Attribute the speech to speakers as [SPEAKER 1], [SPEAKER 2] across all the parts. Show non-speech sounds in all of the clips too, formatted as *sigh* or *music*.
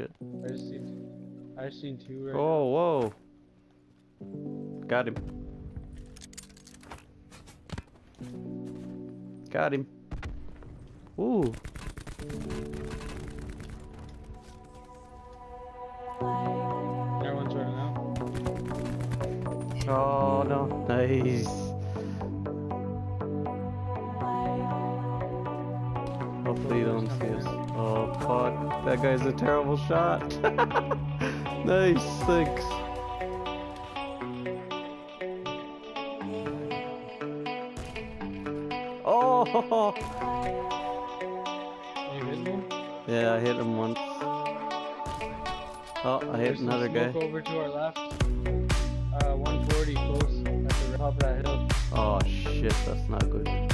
[SPEAKER 1] shit.
[SPEAKER 2] I just seen, I just seen two right
[SPEAKER 1] Oh, whoa. Got him. Got him. Ooh.
[SPEAKER 2] Everyone's running out.
[SPEAKER 1] Oh, no. Nice. Hopefully you don't see us. Oh, fuck. That guy's a terrible shot. *laughs* nice. Thanks. Oh!
[SPEAKER 2] You hit one?
[SPEAKER 1] Yeah, I hit him once. Oh, I hit
[SPEAKER 2] There's
[SPEAKER 1] another guy.
[SPEAKER 2] over to our left. Uh, 140 close at the top of that hill.
[SPEAKER 1] Oh shit, that's not good.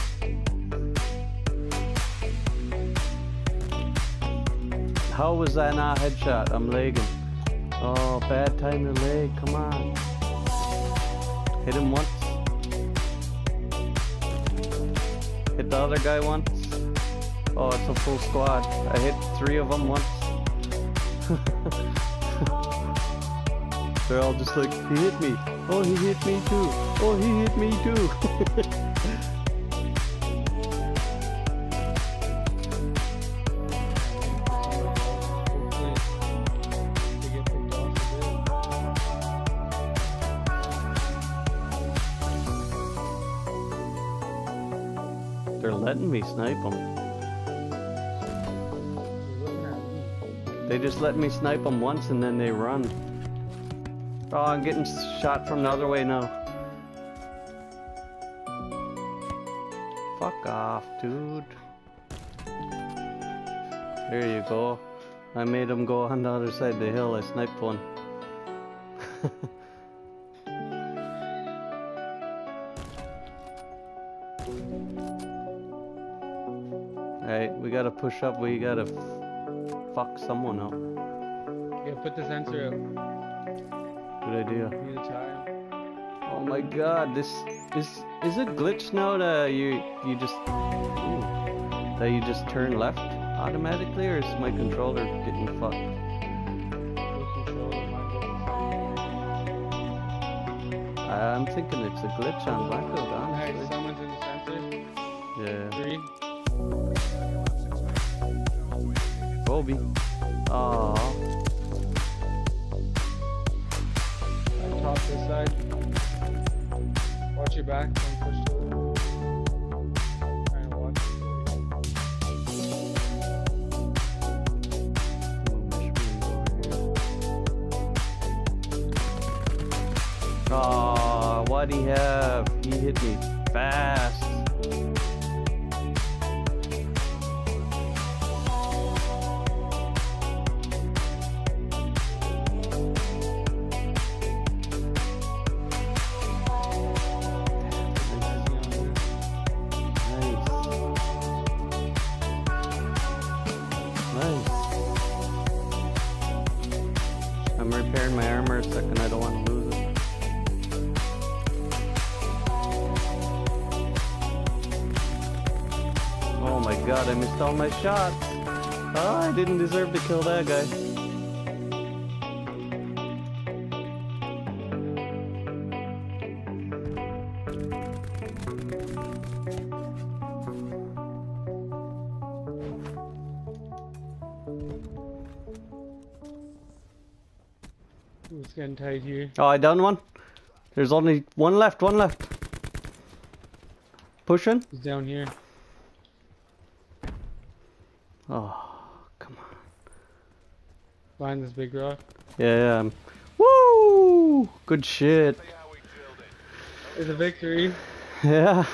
[SPEAKER 1] How was that not headshot? I'm lagging. Oh, bad time to lag. Come on. Hit him once. Hit the other guy once. Oh, it's a full squad. I hit three of them once. *laughs* They're all just like, he hit me. Oh, he hit me too. Oh, he hit me too. *laughs* They're letting me snipe them. They just let me snipe them once and then they run. Oh, I'm getting shot from the other way now. Fuck off, dude. There you go. I made them go on the other side of the hill. I sniped one. *laughs* Alright, we gotta push up. We gotta f- fuck someone up.
[SPEAKER 2] Yeah, put the sensor up.
[SPEAKER 1] Good idea.
[SPEAKER 2] Need a time.
[SPEAKER 1] Oh my god, this is is it glitched now that you you just ooh, that you just turn left automatically or is my controller getting fucked?
[SPEAKER 2] Full control of my
[SPEAKER 1] I'm thinking it's a glitch on Blackout,
[SPEAKER 2] Alright,
[SPEAKER 1] honestly.
[SPEAKER 2] someone's in the sensor.
[SPEAKER 1] Yeah.
[SPEAKER 2] Three.
[SPEAKER 1] Kobe. Aww.
[SPEAKER 2] On top this side. Watch your back. Don't push to it. Trying watch.
[SPEAKER 1] Aw, what'd he have? He hit me fast. I'm repairing my armor a second, I don't want to lose it. Oh my god, I missed all my shots. Oh, I didn't deserve to kill that guy.
[SPEAKER 2] It's getting tight here.
[SPEAKER 1] Oh, I done one. There's only one left, one left. Pushing.
[SPEAKER 2] He's down here.
[SPEAKER 1] Oh, come on.
[SPEAKER 2] Behind this big rock.
[SPEAKER 1] Yeah. um, Woo! Good shit.
[SPEAKER 2] It's a victory.
[SPEAKER 1] Yeah.